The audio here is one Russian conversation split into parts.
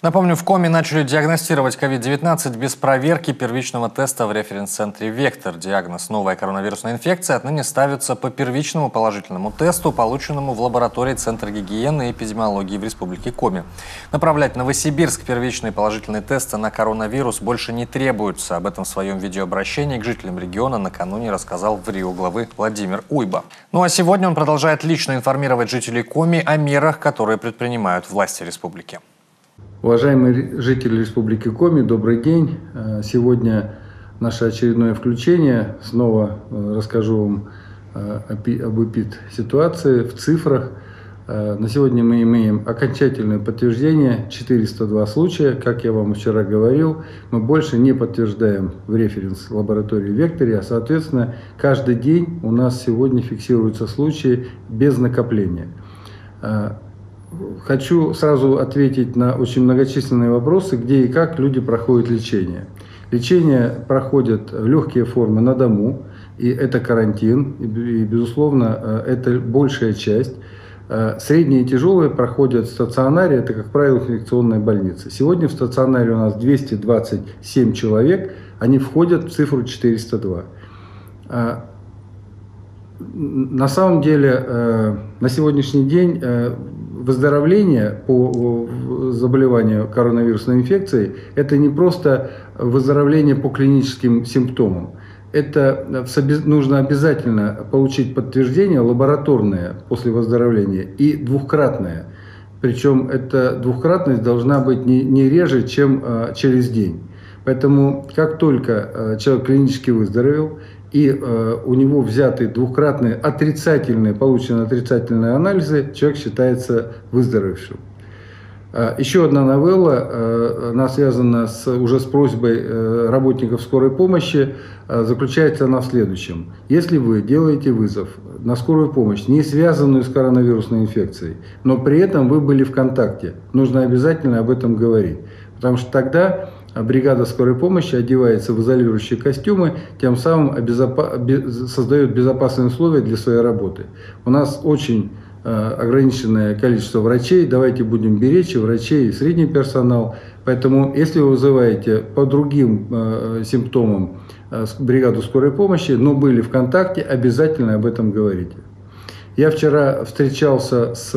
Напомню, в Коми начали диагностировать COVID-19 без проверки первичного теста в референс-центре «Вектор». Диагноз «Новая коронавирусная инфекция» отныне ставится по первичному положительному тесту, полученному в лаборатории Центра гигиены и эпидемиологии в Республике Коми. Направлять Новосибирск первичные положительные тесты на коронавирус больше не требуются. Об этом в своем видеообращении к жителям региона накануне рассказал в Рио главы Владимир Уйба. Ну а сегодня он продолжает лично информировать жителей Коми о мерах, которые предпринимают власти республики. Уважаемые жители Республики Коми, добрый день. Э, сегодня наше очередное включение. Снова э, расскажу вам э, об эпид-ситуации в цифрах. На сегодня мы имеем окончательное подтверждение 402 случая. Как я вам вчера говорил, мы больше не подтверждаем в референс лаборатории Векторе, а соответственно каждый день у нас сегодня фиксируются случаи без накопления. Хочу сразу ответить на очень многочисленные вопросы, где и как люди проходят лечение. Лечение проходит в легкие формы на дому, и это карантин, и, безусловно, э, это большая часть. Э, средние и тяжелые проходят в стационаре, это, как правило, инфекционная больница. Сегодня в стационаре у нас 227 человек, они входят в цифру 402. Э, на самом деле, на сегодняшний день выздоровление по заболеванию коронавирусной инфекцией – это не просто выздоровление по клиническим симптомам. Это нужно обязательно получить подтверждение лабораторное после выздоровления и двухкратное. Причем эта двухкратность должна быть не, не реже, чем а, через день. Поэтому как только а, человек клинически выздоровел, и э, у него взяты двукратные отрицательные, получены отрицательные анализы, человек считается выздоровевшим. Э, еще одна новелла, э, она связана с, уже с просьбой э, работников скорой помощи, э, заключается она в следующем. Если вы делаете вызов на скорую помощь, не связанную с коронавирусной инфекцией, но при этом вы были в контакте, нужно обязательно об этом говорить. Потому что тогда а бригада скорой помощи одевается в изолирующие костюмы, тем самым создает безопасные условия для своей работы. У нас очень э, ограниченное количество врачей, давайте будем беречь и врачей, и средний персонал. Поэтому, если вы вызываете по другим э, симптомам э, бригаду скорой помощи, но были в контакте, обязательно об этом говорите. Я вчера встречался с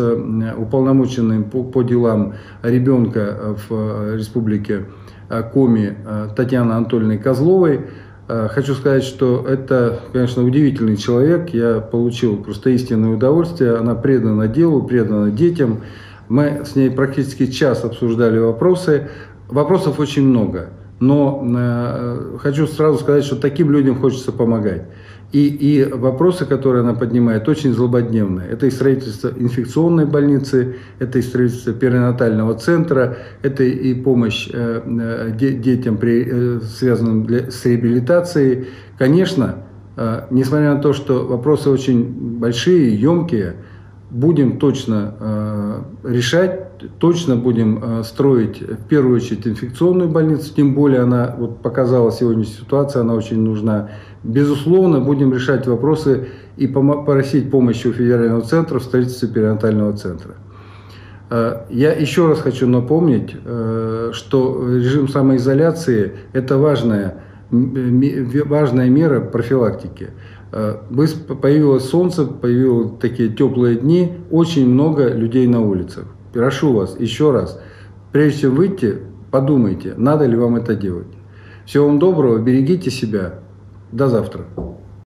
уполномоченным по, по делам ребенка в э, республике Э, коми э, Татьяны Анатольевны Козловой. Э, хочу сказать, что это, конечно, удивительный человек. Я получил просто истинное удовольствие. Она предана делу, предана детям. Мы с ней практически час обсуждали вопросы. Вопросов очень много. Но э, хочу сразу сказать, что таким людям хочется помогать. И, и вопросы, которые она поднимает, очень злободневные. Это и строительство инфекционной больницы, это и строительство перинатального центра, это и помощь э, э детям, при, э, связанным для, с реабилитацией. Конечно, э, несмотря на то, что вопросы очень большие, емкие, будем точно э, решать точно будем э, строить в первую очередь инфекционную больницу, тем более она вот показала сегодня ситуация, она очень нужна. Безусловно, будем решать вопросы и просить помощи у федерального центра в строительстве перинатального центра. Э, я еще раз хочу напомнить, э, что режим самоизоляции – это важная, важная мера профилактики. Появилось солнце, появились такие теплые дни, очень много людей на улицах. Прошу вас еще раз, прежде чем выйти, подумайте, надо ли вам это делать. Всего вам доброго, берегите себя. До завтра.